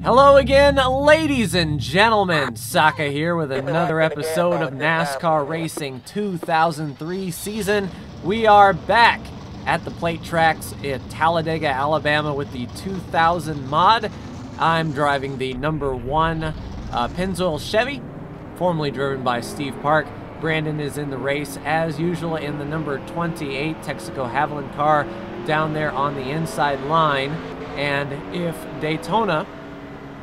Hello again, ladies and gentlemen. Saka here with another episode of NASCAR Racing 2003 season. We are back at the plate tracks in Talladega, Alabama with the 2000 mod. I'm driving the number one uh, Pennzoil Chevy, formerly driven by Steve Park. Brandon is in the race as usual in the number 28 Texaco Havoline car down there on the inside line. And if Daytona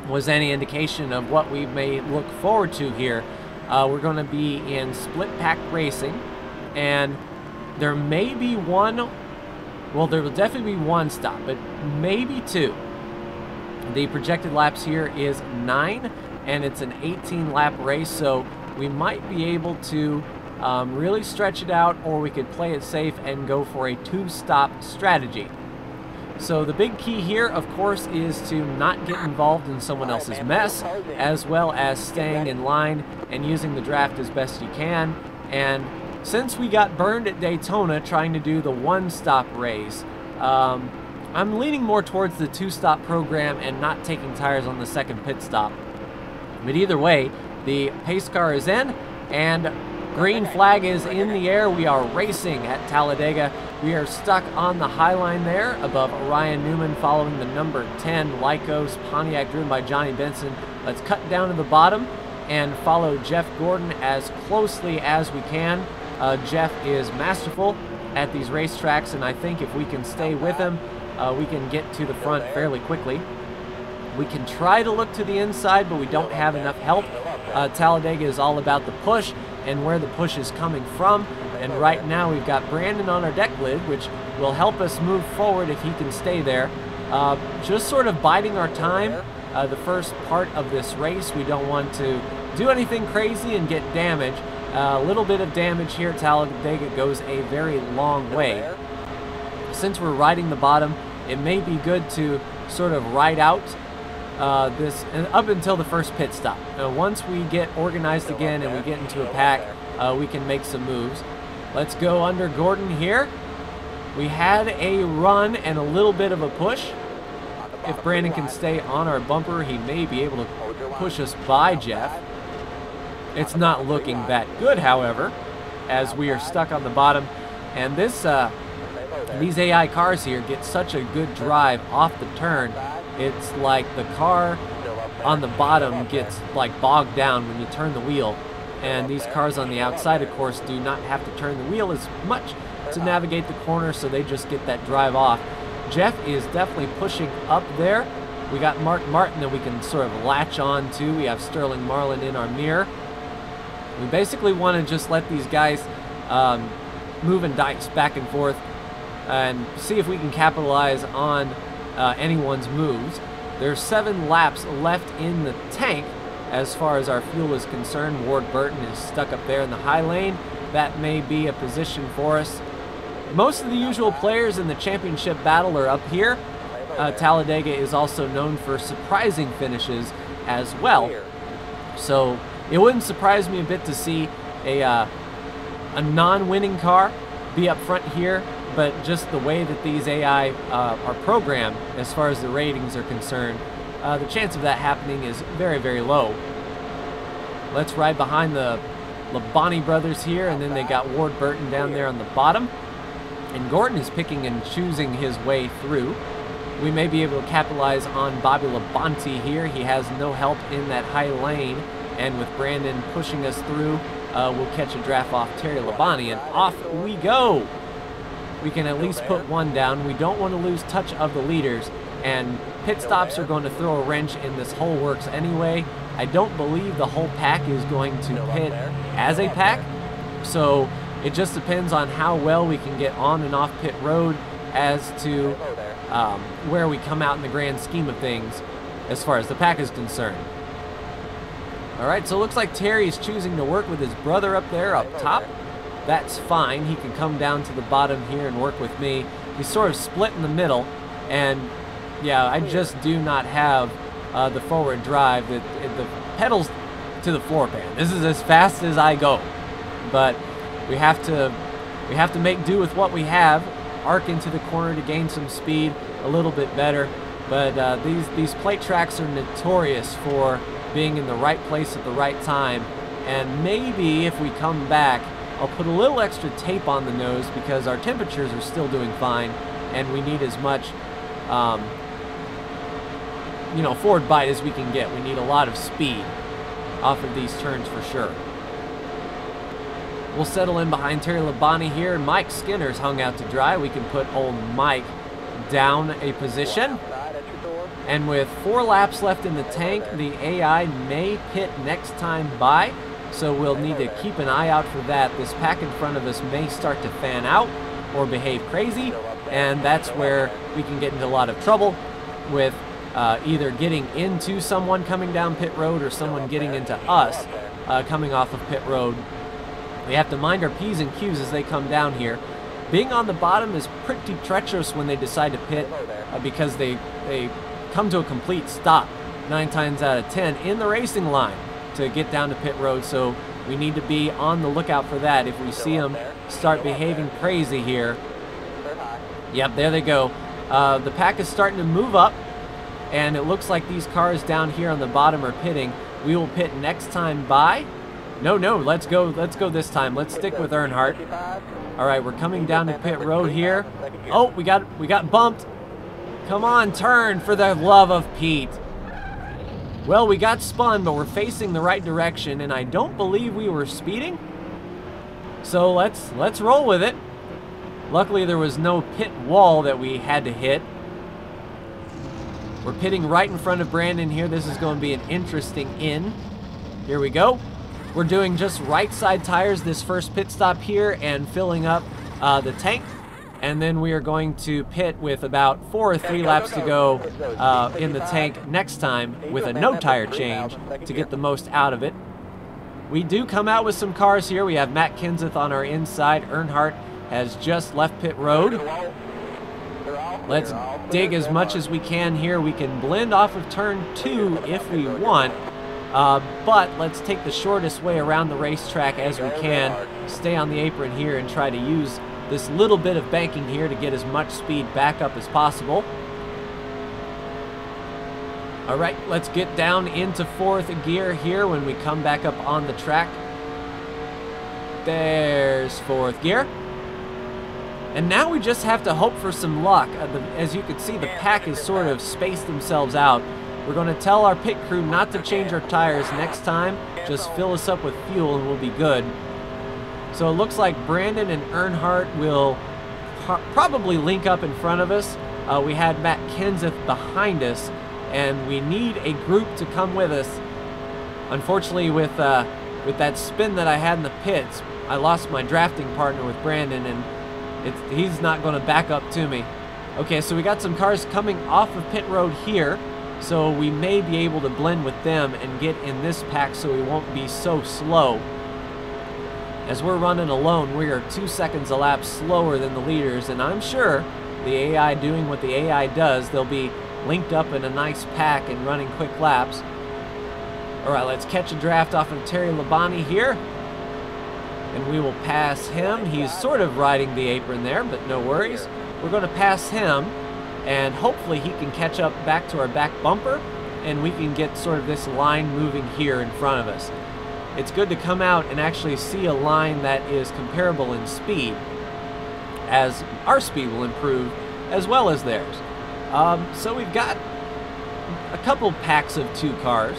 was any indication of what we may look forward to here, uh, we're going to be in split pack racing, and there may be one, well, there will definitely be one stop, but maybe two. The projected laps here is nine, and it's an 18 lap race, so we might be able to um, really stretch it out, or we could play it safe and go for a two stop strategy. So the big key here, of course, is to not get involved in someone else's mess, as well as staying in line and using the draft as best you can. And since we got burned at Daytona trying to do the one-stop race, um, I'm leaning more towards the two-stop program and not taking tires on the second pit stop. But either way, the pace car is in, and Green flag is in the air. We are racing at Talladega. We are stuck on the high line there above Ryan Newman following the number 10 Lycos Pontiac driven by Johnny Benson. Let's cut down to the bottom and follow Jeff Gordon as closely as we can. Uh, Jeff is masterful at these racetracks, and I think if we can stay with him, uh, we can get to the front fairly quickly. We can try to look to the inside, but we don't have enough help. Uh, Talladega is all about the push, and where the push is coming from. And right now we've got Brandon on our deck lid, which will help us move forward if he can stay there. Uh, just sort of biding our time. Uh, the first part of this race, we don't want to do anything crazy and get damage. Uh, a little bit of damage here at Talladega goes a very long way. Since we're riding the bottom, it may be good to sort of ride out uh, this and up until the first pit stop. Now, once we get organized again and we get into a pack, uh, we can make some moves. Let's go under Gordon here. We had a run and a little bit of a push. If Brandon can stay on our bumper, he may be able to push us by Jeff. It's not looking that good, however, as we are stuck on the bottom. And this, uh, these AI cars here get such a good drive off the turn it's like the car on the bottom gets like bogged down when you turn the wheel. And these cars on the outside, of course, do not have to turn the wheel as much to navigate the corner, so they just get that drive off. Jeff is definitely pushing up there. We got Mark Martin that we can sort of latch on to. We have Sterling Marlin in our mirror. We basically want to just let these guys um, move and dice back and forth and see if we can capitalize on uh, anyone's moves. There's seven laps left in the tank as far as our fuel is concerned. Ward Burton is stuck up there in the high lane. That may be a position for us. Most of the usual players in the championship battle are up here. Uh, Talladega is also known for surprising finishes as well. So it wouldn't surprise me a bit to see a, uh, a non-winning car be up front here but just the way that these AI uh, are programmed, as far as the ratings are concerned, uh, the chance of that happening is very, very low. Let's ride behind the Labonte brothers here, and then they got Ward Burton down there on the bottom. And Gordon is picking and choosing his way through. We may be able to capitalize on Bobby Labonte here. He has no help in that high lane, and with Brandon pushing us through, uh, we'll catch a draft off Terry Labonte, and off we go! We can at least put one down. We don't want to lose touch of the leaders, and pit stops are going to throw a wrench in this whole works anyway. I don't believe the whole pack is going to pit as a pack, so it just depends on how well we can get on and off pit road as to um, where we come out in the grand scheme of things as far as the pack is concerned. All right, so it looks like Terry is choosing to work with his brother up there up top that's fine. He can come down to the bottom here and work with me. We sort of split in the middle, and yeah, I just do not have uh, the forward drive. The, the pedals to the floor pan. This is as fast as I go, but we have to we have to make do with what we have. Arc into the corner to gain some speed a little bit better. But uh, these, these plate tracks are notorious for being in the right place at the right time. And maybe if we come back, I'll put a little extra tape on the nose because our temperatures are still doing fine and we need as much, um, you know, forward bite as we can get. We need a lot of speed off of these turns for sure. We'll settle in behind Terry Labonte here. Mike Skinner's hung out to dry. We can put old Mike down a position. And with four laps left in the tank, the AI may pit next time by. So we'll need to keep an eye out for that. This pack in front of us may start to fan out or behave crazy. And that's where we can get into a lot of trouble with uh, either getting into someone coming down pit road or someone getting into us uh, coming off of pit road we have to mind our P's and Q's as they come down here. Being on the bottom is pretty treacherous when they decide to pit uh, because they, they come to a complete stop nine times out of ten in the racing line to get down to pit road. So we need to be on the lookout for that. If we see them start behaving crazy here, yep, there they go. Uh, the pack is starting to move up, and it looks like these cars down here on the bottom are pitting. We will pit next time by. No, no, let's go. Let's go this time. Let's stick with Earnhardt. All right, we're coming down to pit road here. Oh, we got we got bumped. Come on, turn for the love of Pete. Well, we got spun, but we're facing the right direction, and I don't believe we were speeding. So let's let's roll with it. Luckily, there was no pit wall that we had to hit. We're pitting right in front of Brandon here. This is going to be an interesting in. Here we go. We're doing just right side tires this first pit stop here and filling up uh, the tank. And then we are going to pit with about four or three laps to go uh, in the tank next time with a no tire change to get the most out of it. We do come out with some cars here. We have Matt Kenseth on our inside. Earnhardt has just left pit road. Let's dig as much as we can here. We can blend off of turn two if we want. Uh, but let's take the shortest way around the racetrack as we can, stay on the apron here and try to use this little bit of banking here to get as much speed back up as possible. All right, let's get down into fourth gear here when we come back up on the track. There's fourth gear. And now we just have to hope for some luck. Uh, as you can see, the pack has sort of spaced themselves out. We're going to tell our pit crew not to change our tires next time. Just fill us up with fuel and we'll be good. So it looks like Brandon and Earnhardt will probably link up in front of us. Uh, we had Matt Kenseth behind us, and we need a group to come with us. Unfortunately, with uh, with that spin that I had in the pits, I lost my drafting partner with Brandon, and he's not going to back up to me. Okay, so we got some cars coming off of pit road here. So we may be able to blend with them and get in this pack so we won't be so slow. As we're running alone, we are two seconds a lap slower than the leaders, and I'm sure the AI doing what the AI does, they'll be linked up in a nice pack and running quick laps. All right, let's catch a draft off of Terry Labonte here. And we will pass him. He's sort of riding the apron there, but no worries. We're going to pass him and hopefully he can catch up back to our back bumper and we can get sort of this line moving here in front of us. It's good to come out and actually see a line that is comparable in speed as our speed will improve as well as theirs. Um, so we've got a couple packs of two cars.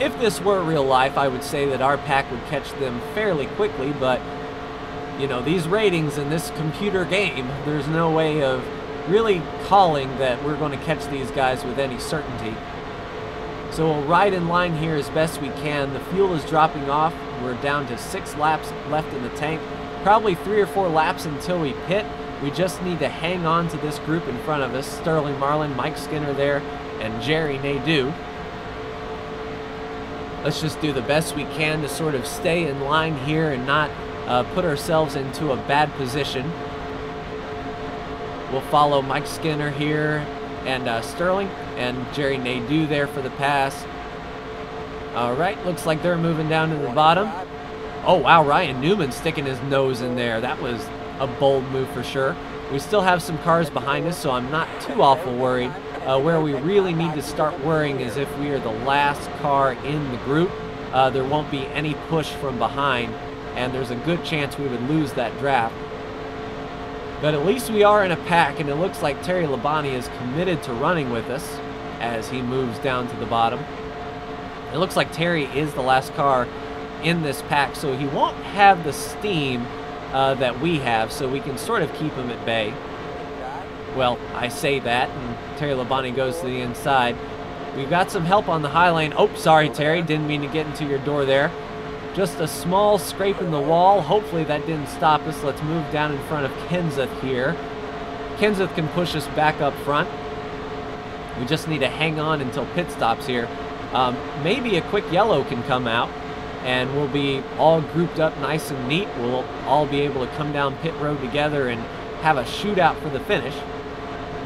If this were real life, I would say that our pack would catch them fairly quickly, but you know, these ratings in this computer game, there's no way of really calling that we're going to catch these guys with any certainty. So we'll ride in line here as best we can. The fuel is dropping off. We're down to six laps left in the tank. Probably three or four laps until we pit. We just need to hang on to this group in front of us. Sterling Marlin, Mike Skinner there, and Jerry Nadeau. Let's just do the best we can to sort of stay in line here and not uh, put ourselves into a bad position. We'll follow Mike Skinner here and uh, Sterling and Jerry Nadeau there for the pass. All right, looks like they're moving down to the bottom. Oh, wow, Ryan Newman sticking his nose in there. That was a bold move for sure. We still have some cars behind us, so I'm not too awful worried. Uh, where we really need to start worrying is if we are the last car in the group. Uh, there won't be any push from behind, and there's a good chance we would lose that draft. But at least we are in a pack, and it looks like Terry Labonte is committed to running with us as he moves down to the bottom. It looks like Terry is the last car in this pack, so he won't have the steam uh, that we have, so we can sort of keep him at bay. Well, I say that, and Terry Labonte goes to the inside. We've got some help on the high lane. Oh, sorry, Terry. Didn't mean to get into your door there. Just a small scrape in the wall. Hopefully that didn't stop us. Let's move down in front of Kenseth here. Kenseth can push us back up front. We just need to hang on until pit stops here. Um, maybe a quick yellow can come out and we'll be all grouped up nice and neat. We'll all be able to come down pit road together and have a shootout for the finish.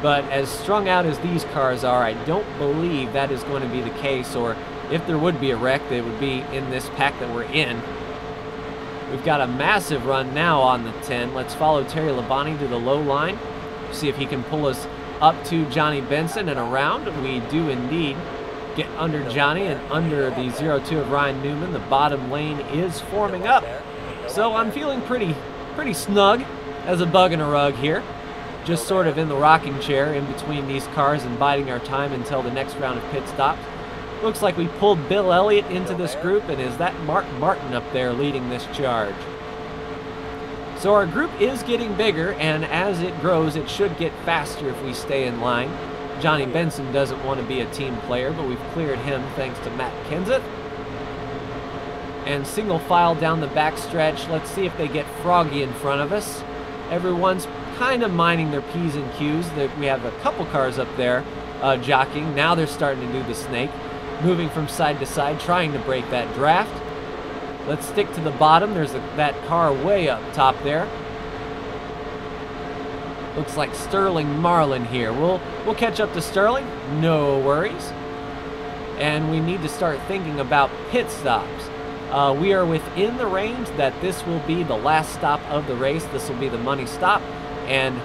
But as strung out as these cars are, I don't believe that is going to be the case, or if there would be a wreck, it would be in this pack that we're in. We've got a massive run now on the 10. Let's follow Terry Labonte to the low line, see if he can pull us up to Johnny Benson and around. We do indeed get under Johnny and under the 0-2 of Ryan Newman. The bottom lane is forming up. So I'm feeling pretty, pretty snug as a bug in a rug here just sort of in the rocking chair in between these cars and biding our time until the next round of pit stops. Looks like we pulled Bill Elliott into this group, and is that Mark Martin up there leading this charge? So our group is getting bigger, and as it grows, it should get faster if we stay in line. Johnny Benson doesn't want to be a team player, but we've cleared him thanks to Matt Kenseth. And single file down the backstretch. Let's see if they get Froggy in front of us. Everyone's kind of mining their P's and Q's. We have a couple cars up there uh, jockeying. Now they're starting to do the snake, moving from side to side, trying to break that draft. Let's stick to the bottom. There's a, that car way up top there. Looks like Sterling Marlin here. We'll we'll catch up to Sterling. No worries. And we need to start thinking about pit stops. Uh, we are within the range that this will be the last stop of the race. This will be the money stop and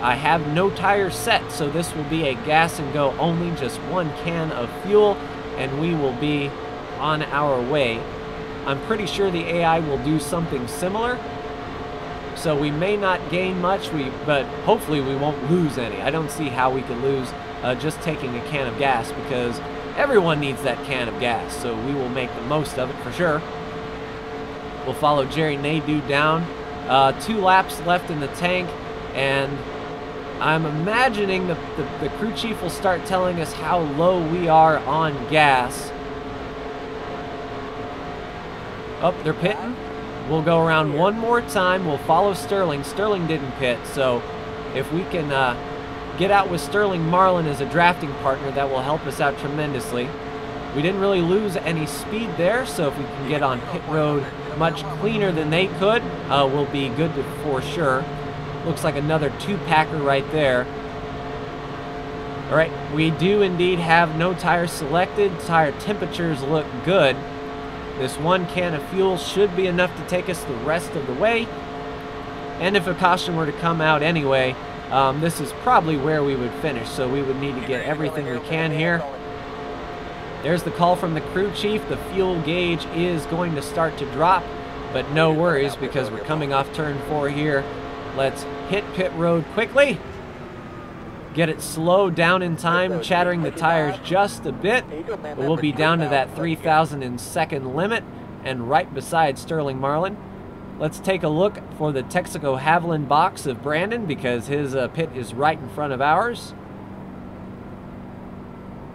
I have no tires set, so this will be a gas and go only, just one can of fuel, and we will be on our way. I'm pretty sure the AI will do something similar, so we may not gain much, we, but hopefully we won't lose any. I don't see how we could lose uh, just taking a can of gas, because everyone needs that can of gas, so we will make the most of it for sure. We'll follow Jerry Nadeau down. Uh, two laps left in the tank. And I'm imagining the, the, the, crew chief will start telling us how low we are on gas. Up, oh, they're pitting. We'll go around one more time. We'll follow Sterling. Sterling didn't pit, so if we can uh, get out with Sterling Marlin as a drafting partner, that will help us out tremendously. We didn't really lose any speed there, so if we can get on pit road much cleaner than they could, uh, we'll be good to, for sure. Looks like another two-packer right there. All right, we do indeed have no tires selected. Tire temperatures look good. This one can of fuel should be enough to take us the rest of the way. And if a caution were to come out anyway, um, this is probably where we would finish. So we would need to get everything we can here. There's the call from the crew chief. The fuel gauge is going to start to drop, but no worries because we're coming off turn four here. Let's hit pit road quickly. Get it slowed down in time, chattering the tires just a bit. But we'll be down to that 3,000 second limit and right beside Sterling Marlin. Let's take a look for the Texaco Havoline box of Brandon because his uh, pit is right in front of ours.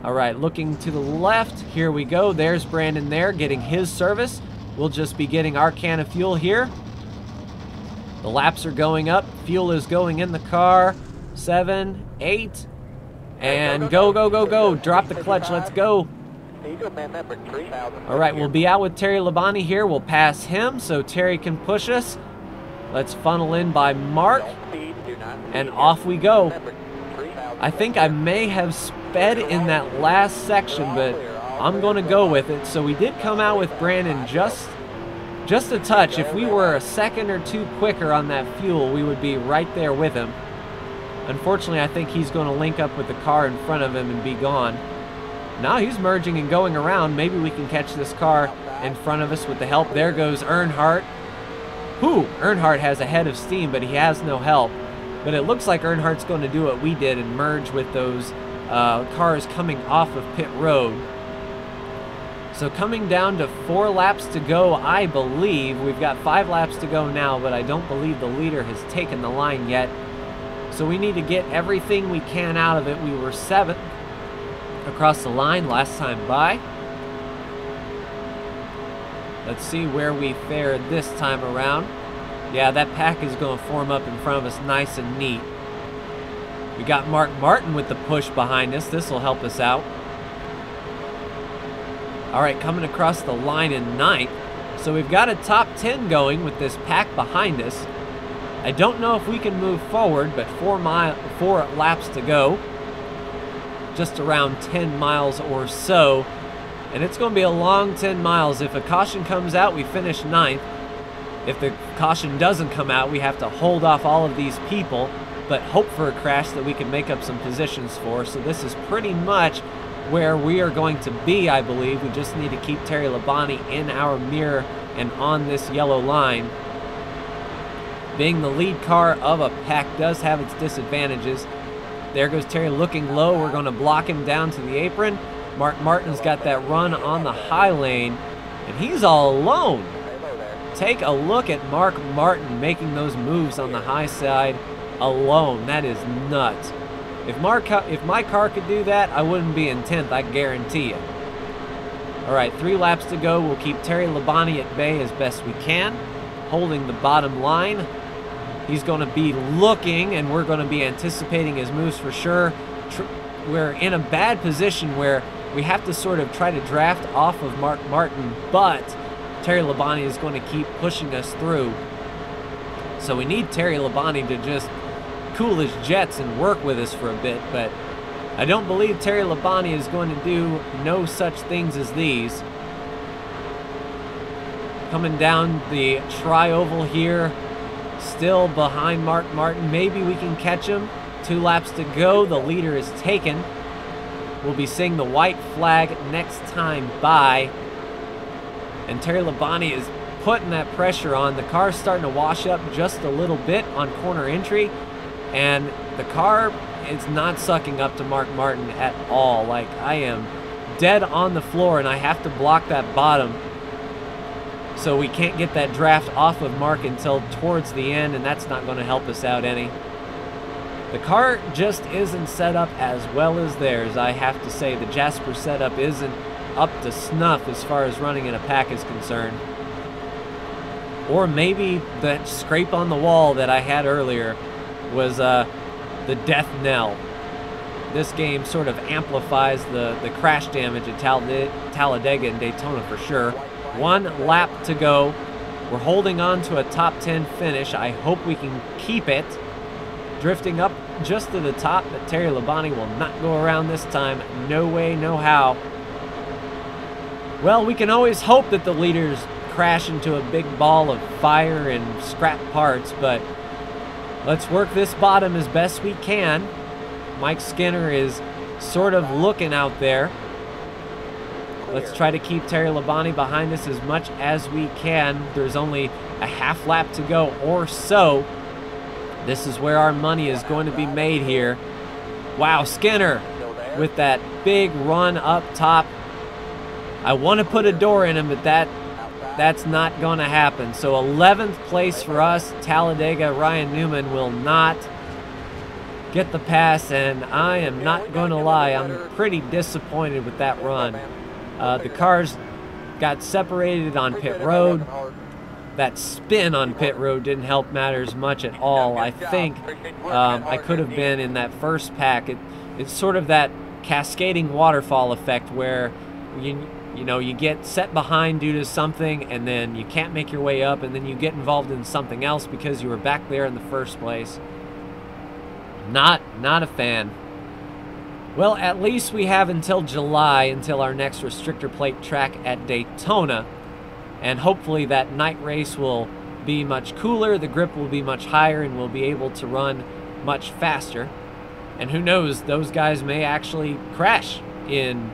All right, looking to the left, here we go. There's Brandon there getting his service. We'll just be getting our can of fuel here. The laps are going up. Fuel is going in the car. Seven, eight, and go, go, go, go. Drop the clutch. Let's go. All right, we'll be out with Terry Labonte here. We'll pass him so Terry can push us. Let's funnel in by Mark, and off we go. I think I may have sped in that last section, but I'm going to go with it. So we did come out with Brandon just just a touch. If we were a second or two quicker on that fuel, we would be right there with him. Unfortunately, I think he's going to link up with the car in front of him and be gone. Now he's merging and going around. Maybe we can catch this car in front of us with the help. There goes Earnhardt. Whew, Earnhardt has a head of steam, but he has no help. But it looks like Earnhardt's going to do what we did and merge with those uh, cars coming off of pit road. So coming down to four laps to go, I believe. We've got five laps to go now, but I don't believe the leader has taken the line yet. So we need to get everything we can out of it. We were seventh across the line last time by. Let's see where we fared this time around. Yeah, that pack is going to form up in front of us nice and neat. We got Mark Martin with the push behind us. This will help us out. All right, coming across the line in ninth. So we've got a top 10 going with this pack behind us. I don't know if we can move forward, but four, mile, four laps to go. Just around 10 miles or so. And it's going to be a long 10 miles. If a caution comes out, we finish ninth. If the caution doesn't come out, we have to hold off all of these people, but hope for a crash that we can make up some positions for. So this is pretty much where we are going to be, I believe. We just need to keep Terry Labonte in our mirror and on this yellow line. Being the lead car of a pack does have its disadvantages. There goes Terry looking low. We're going to block him down to the apron. Mark Martin's got that run on the high lane, and he's all alone. Take a look at Mark Martin making those moves on the high side alone. That is nuts. If, Mark, if my car could do that, I wouldn't be in 10th, I guarantee you. All right, three laps to go. We'll keep Terry Labonte at bay as best we can, holding the bottom line. He's going to be looking, and we're going to be anticipating his moves for sure. We're in a bad position where we have to sort of try to draft off of Mark Martin, but Terry Labonte is going to keep pushing us through. So we need Terry Labonte to just cool his jets and work with us for a bit, but I don't believe Terry Labonte is going to do no such things as these. Coming down the tri-oval here, still behind Mark Martin. Maybe we can catch him. Two laps to go. The leader is taken. We'll be seeing the white flag next time by. And Terry Labonte is putting that pressure on. The car's starting to wash up just a little bit on corner entry. And the car is not sucking up to Mark Martin at all. Like, I am dead on the floor and I have to block that bottom. So we can't get that draft off of Mark until towards the end, and that's not going to help us out any. The car just isn't set up as well as theirs, I have to say. The Jasper setup isn't up to snuff as far as running in a pack is concerned. Or maybe that scrape on the wall that I had earlier was uh, the death knell. This game sort of amplifies the, the crash damage at Tal Talladega and Daytona for sure. One lap to go. We're holding on to a top 10 finish. I hope we can keep it. Drifting up just to the top, but Terry Labonte will not go around this time. No way, no how. Well, we can always hope that the leaders crash into a big ball of fire and scrap parts, but let's work this bottom as best we can. Mike Skinner is sort of looking out there. Let's try to keep Terry Labonte behind us as much as we can. There's only a half lap to go or so. This is where our money is going to be made here. Wow, Skinner with that big run up top. I want to put a door in him, but that that's not going to happen. So 11th place for us. Talladega, Ryan Newman will not get the pass, and I am not going to lie, I'm pretty disappointed with that run. Uh, the cars got separated on pit road. That spin on pit road didn't help matters much at all. I think um, I could have been in that first pack. It, it's sort of that cascading waterfall effect where you you know you get set behind due to something and then you can't make your way up and then you get involved in something else because you were back there in the first place. Not not a fan. Well, at least we have until July until our next restrictor plate track at Daytona. And hopefully that night race will be much cooler, the grip will be much higher, and we'll be able to run much faster. And who knows, those guys may actually crash in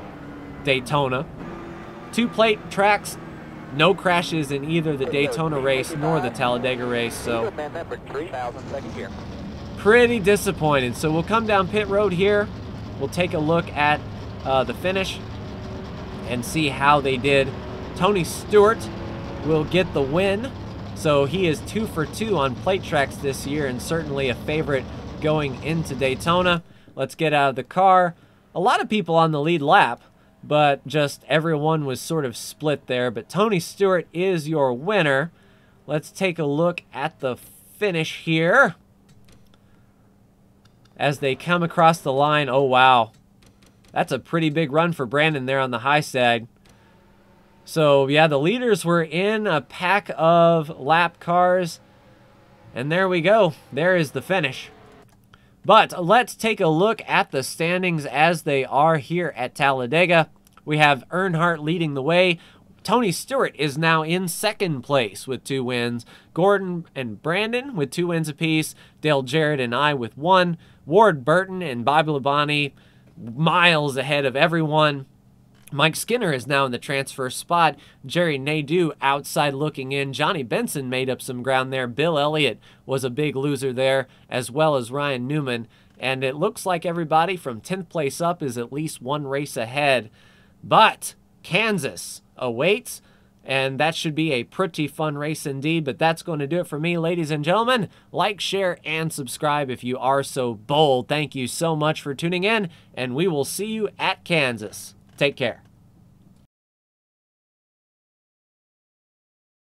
Daytona. Two plate tracks, no crashes in either the Daytona race nor the Talladega race, so pretty disappointed. So we'll come down pit road here. We'll take a look at uh, the finish and see how they did. Tony Stewart will get the win. So he is two for two on plate tracks this year and certainly a favorite going into Daytona. Let's get out of the car. A lot of people on the lead lap, but just everyone was sort of split there. But Tony Stewart is your winner. Let's take a look at the finish here. As they come across the line, oh wow. That's a pretty big run for Brandon there on the high side. So, yeah, the leaders were in a pack of lap cars. And there we go. There is the finish. But let's take a look at the standings as they are here at Talladega. We have Earnhardt leading the way. Tony Stewart is now in second place with two wins. Gordon and Brandon with two wins apiece. Dale Jarrett and I with one. Ward Burton and Bobby Labonte miles ahead of everyone. Mike Skinner is now in the transfer spot. Jerry Nadeau outside looking in. Johnny Benson made up some ground there. Bill Elliott was a big loser there, as well as Ryan Newman. And it looks like everybody from 10th place up is at least one race ahead. But Kansas awaits, and that should be a pretty fun race indeed. But that's going to do it for me, ladies and gentlemen. Like, share, and subscribe if you are so bold. Thank you so much for tuning in, and we will see you at Kansas. Take care.